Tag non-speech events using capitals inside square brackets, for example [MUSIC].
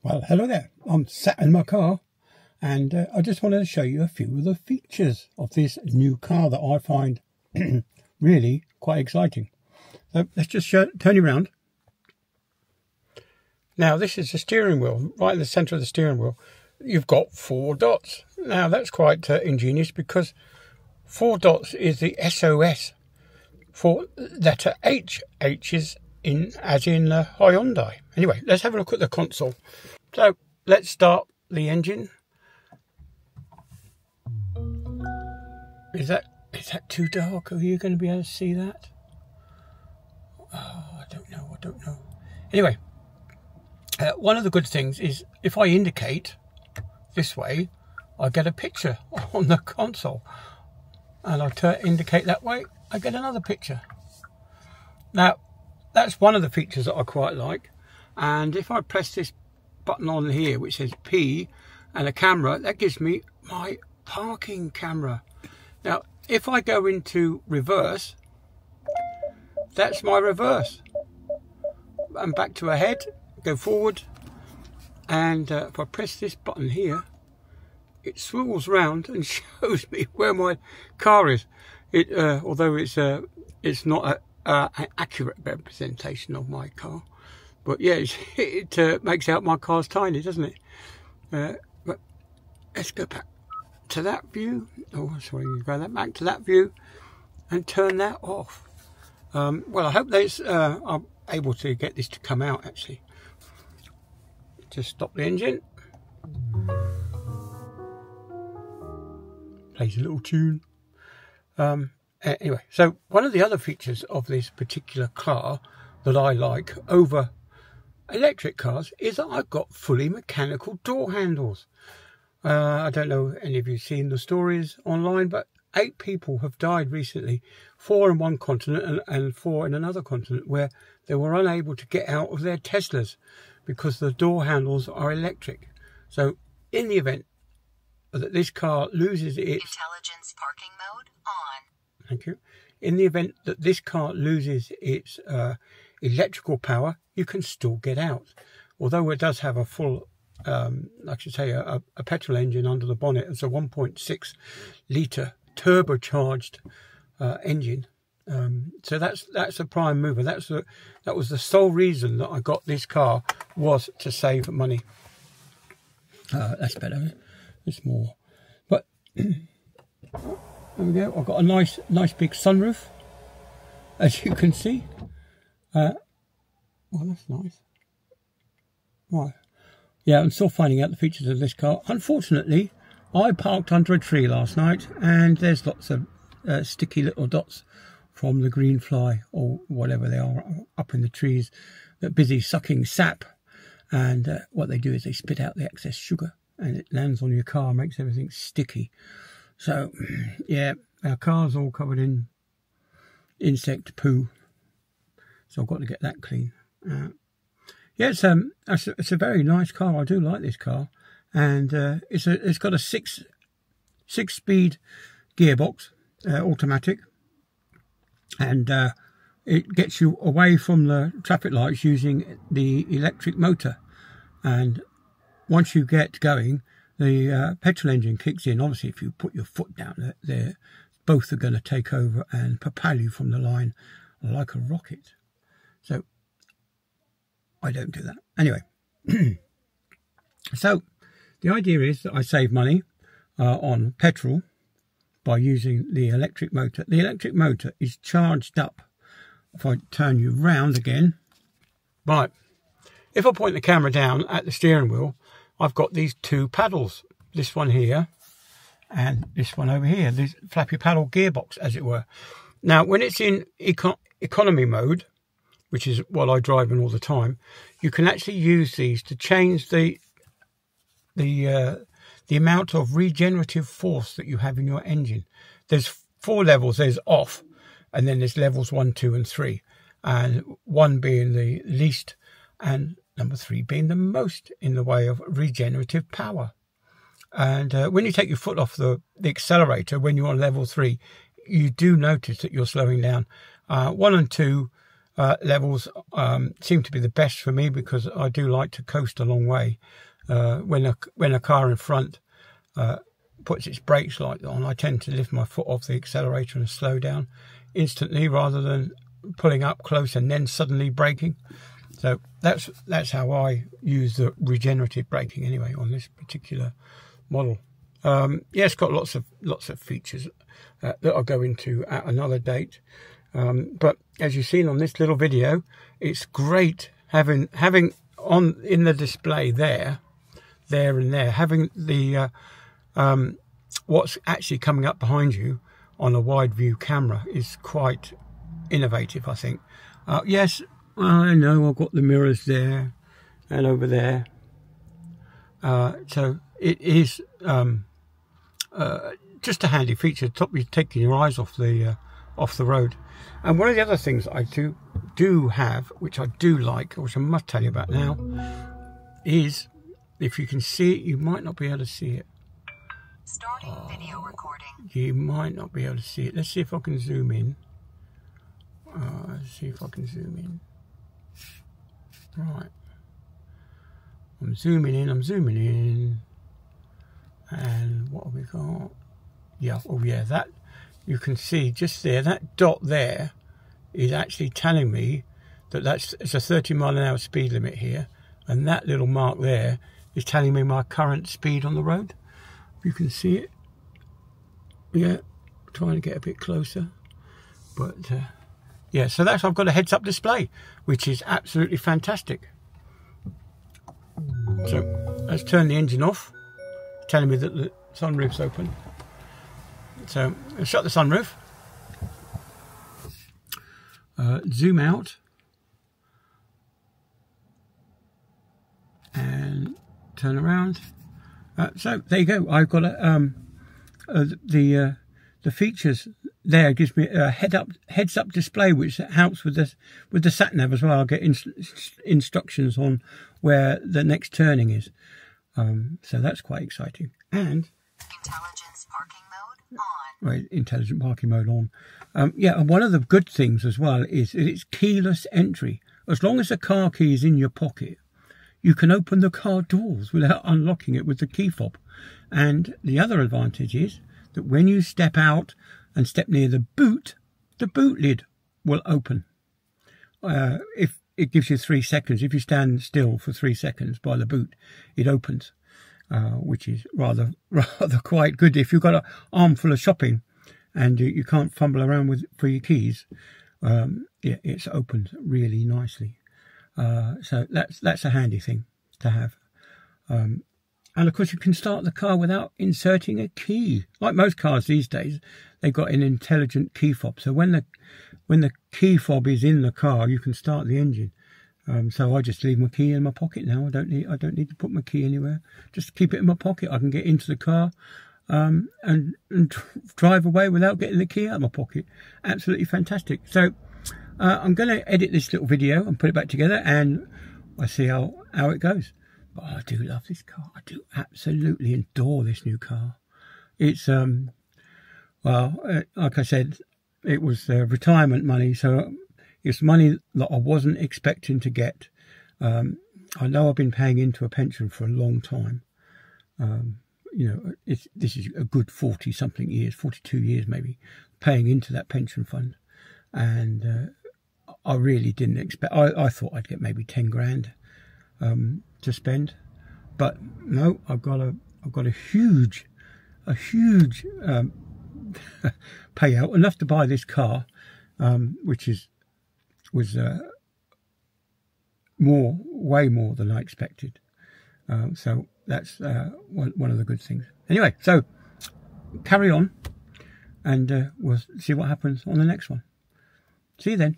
Well, hello there. I'm sat in my car and uh, I just wanted to show you a few of the features of this new car that I find [CLEARS THROAT] really quite exciting. So let's just show, turn you around. Now this is the steering wheel, right in the centre of the steering wheel. You've got four dots. Now that's quite uh, ingenious because four dots is the SOS for letter H. H is in as in uh, Hyundai. Anyway, let's have a look at the console. So let's start the engine. Is that is that too dark? Are you going to be able to see that? Oh, I don't know. I don't know. Anyway, uh, one of the good things is if I indicate this way, I get a picture [LAUGHS] on the console, and I indicate that way, I get another picture. Now, that's one of the features that I quite like. And if I press this button on here which says P and a camera that gives me my parking camera. Now if I go into reverse that's my reverse. And back to ahead go forward. And uh, if I press this button here it swivels round and [LAUGHS] shows me where my car is. It uh, although it's uh, it's not a, an accurate representation of my car but yeah, [LAUGHS] it uh, makes out my car's tiny, doesn't it? Uh, but let's go back to that view. Oh, sorry, go that back to that view and turn that off. Um, well, I hope that uh, I'm able to get this to come out actually. Just stop the engine. Plays a little tune. Um, anyway, so one of the other features of this particular car that I like over electric cars is that I've got fully mechanical door handles. Uh, I don't know any of you seen the stories online, but eight people have died recently, four in one continent and, and four in another continent, where they were unable to get out of their Teslas because the door handles are electric. So, in the event that this car loses its intelligence parking mode on, thank you. In the event that this car loses its uh, electrical power, you can still get out. Although it does have a full, um, I should say, a, a petrol engine under the bonnet. It's a 1.6 litre turbocharged uh, engine. Um, so that's that's a prime mover. That's a, that was the sole reason that I got this car was to save money. Uh, that's better. It's more, but [CLEARS THROAT] there we go. I've got a nice nice big sunroof, as you can see. Uh, well, that's nice. Right. Yeah, I'm still finding out the features of this car. Unfortunately, I parked under a tree last night and there's lots of uh, sticky little dots from the green fly or whatever they are up in the trees that busy sucking sap. And uh, what they do is they spit out the excess sugar and it lands on your car, makes everything sticky. So, yeah, our car's all covered in insect poo so I've got to get that clean. Uh, yeah, it's um, it's a, it's a, very nice car. I do like this car, and uh, it's a it's got a six six speed gearbox, uh, automatic, and uh, it gets you away from the traffic lights using the electric motor. And once you get going, the uh, petrol engine kicks in. Obviously, if you put your foot down, there, both are going to take over and propel you from the line like a rocket. So I don't do that. Anyway, [CLEARS THROAT] so the idea is that I save money uh, on petrol by using the electric motor. The electric motor is charged up. If I turn you round again, right, if I point the camera down at the steering wheel, I've got these two paddles. This one here and this one over here, this flappy paddle gearbox, as it were. Now, when it's in econ economy mode, which is what I drive in all the time, you can actually use these to change the the uh, the amount of regenerative force that you have in your engine. There's four levels. There's off, and then there's levels one, two, and three, and one being the least, and number three being the most in the way of regenerative power. And uh, when you take your foot off the, the accelerator, when you're on level three, you do notice that you're slowing down. Uh, one and two uh, levels um, seem to be the best for me because I do like to coast a long way. Uh, when a when a car in front uh, puts its brakes light on, I tend to lift my foot off the accelerator and slow down instantly rather than pulling up close and then suddenly braking. So that's that's how I use the regenerative braking anyway on this particular model. Um, yeah, it's got lots of lots of features uh, that I'll go into at another date. Um, but as you've seen on this little video, it's great having having on in the display there, there and there, having the uh, um, what's actually coming up behind you on a wide view camera is quite innovative, I think. Uh, yes, I know I've got the mirrors there and over there. Uh, so it is um, uh, just a handy feature to stop you taking your eyes off the uh, off the road. And one of the other things I do do have, which I do like, which I must tell you about now, is if you can see it, you might not be able to see it. Starting video recording. You might not be able to see it. Let's see if I can zoom in. Uh, let's see if I can zoom in. Right. I'm zooming in, I'm zooming in. And what have we got? Yeah, oh yeah, that you can see just there, that dot there is actually telling me that that's it's a 30 mile an hour speed limit here. And that little mark there is telling me my current speed on the road. You can see it. Yeah, trying to get a bit closer. But uh, yeah, so that's I've got a heads up display, which is absolutely fantastic. So let's turn the engine off, telling me that the sunroof's open. So shut the sunroof. Uh, zoom out and turn around. Uh, so there you go. I've got a, um, uh, the the features there gives me a head up heads up display, which helps with this with the sat nav as well. I'll get in, instructions on where the next turning is. Um, so that's quite exciting. And Intelligence parking mode on. right, intelligent parking mode on. Um, yeah, and one of the good things as well is that it's keyless entry. As long as the car key is in your pocket, you can open the car doors without unlocking it with the key fob. And the other advantage is that when you step out and step near the boot, the boot lid will open. Uh, if it gives you three seconds, if you stand still for three seconds by the boot, it opens, uh, which is rather [LAUGHS] rather quite good. If you've got an armful of shopping and you, you can't fumble around with for your keys, um, it's opened really nicely. Uh, so that's that's a handy thing to have. Um, and of course, you can start the car without inserting a key. Like most cars these days, they've got an intelligent key fob. So when the when the key fob is in the car, you can start the engine. Um, so I just leave my key in my pocket now. I don't need I don't need to put my key anywhere. Just keep it in my pocket. I can get into the car um, and, and drive away without getting the key out of my pocket. Absolutely fantastic. So uh, I'm going to edit this little video and put it back together, and I see how how it goes. But I do love this car. I do absolutely adore this new car. It's um, well, like I said, it was uh, retirement money, so it's money that I wasn't expecting to get. Um, I know I've been paying into a pension for a long time. Um, you know, this is a good 40 something years, 42 years maybe, paying into that pension fund. And uh, I really didn't expect, I, I thought I'd get maybe 10 grand um, to spend. But no, I've got a I've got a huge a huge um, [LAUGHS] payout enough to buy this car, um, which is was uh, more way more than I expected. Um, so that's uh, one one of the good things. Anyway, so carry on, and uh, we'll see what happens on the next one. See you then.